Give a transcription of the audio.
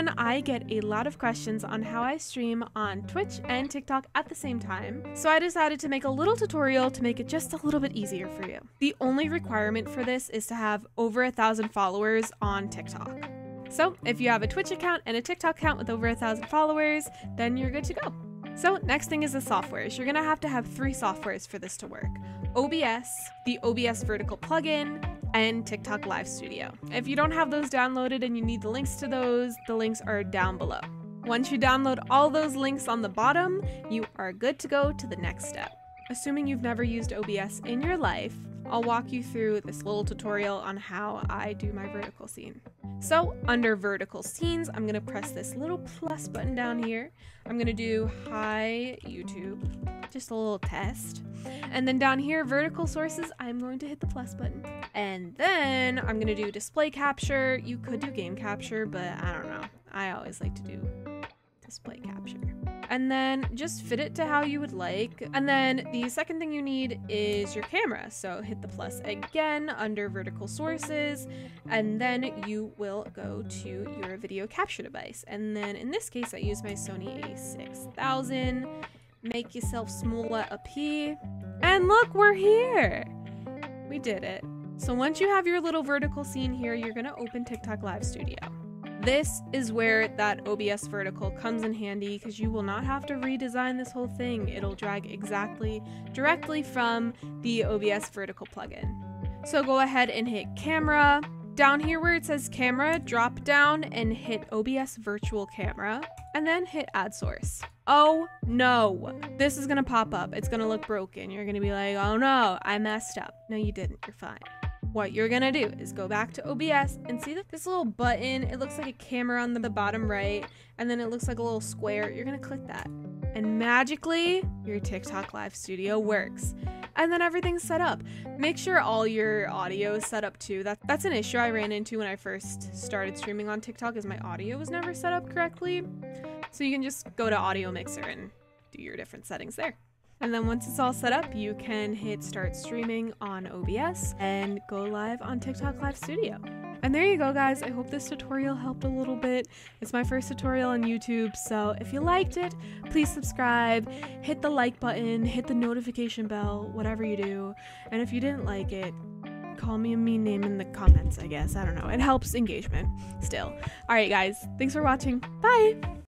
everyone, I get a lot of questions on how I stream on Twitch and TikTok at the same time, so I decided to make a little tutorial to make it just a little bit easier for you. The only requirement for this is to have over a thousand followers on TikTok. So if you have a Twitch account and a TikTok account with over a thousand followers, then you're good to go. So next thing is the softwares. You're gonna have to have three softwares for this to work. OBS, the OBS vertical plugin, and TikTok Live Studio. If you don't have those downloaded and you need the links to those, the links are down below. Once you download all those links on the bottom, you are good to go to the next step. Assuming you've never used OBS in your life, I'll walk you through this little tutorial on how I do my vertical scene. So under vertical scenes, I'm gonna press this little plus button down here. I'm gonna do hi YouTube, just a little test. And then down here, vertical sources, I'm going to hit the plus button. And then I'm gonna do display capture. You could do game capture, but I don't know. I always like to do display capture and then just fit it to how you would like. And then the second thing you need is your camera. So hit the plus again under vertical sources, and then you will go to your video capture device. And then in this case, I use my Sony a6000. Make yourself smaller up here. And look, we're here. We did it. So once you have your little vertical scene here, you're gonna open TikTok Live Studio. This is where that OBS vertical comes in handy because you will not have to redesign this whole thing. It'll drag exactly directly from the OBS vertical plugin. So go ahead and hit camera. Down here where it says camera, drop down and hit OBS virtual camera and then hit add source. Oh no, this is gonna pop up. It's gonna look broken. You're gonna be like, oh no, I messed up. No, you didn't, you're fine what you're gonna do is go back to OBS and see this little button, it looks like a camera on the bottom right, and then it looks like a little square. You're gonna click that. And magically, your TikTok Live Studio works. And then everything's set up. Make sure all your audio is set up too. That, that's an issue I ran into when I first started streaming on TikTok is my audio was never set up correctly. So you can just go to Audio Mixer and do your different settings there. And then once it's all set up, you can hit start streaming on OBS and go live on TikTok Live Studio. And there you go, guys. I hope this tutorial helped a little bit. It's my first tutorial on YouTube, so if you liked it, please subscribe, hit the like button, hit the notification bell, whatever you do. And if you didn't like it, call me a mean name in the comments, I guess. I don't know. It helps engagement still. All right, guys. Thanks for watching. Bye.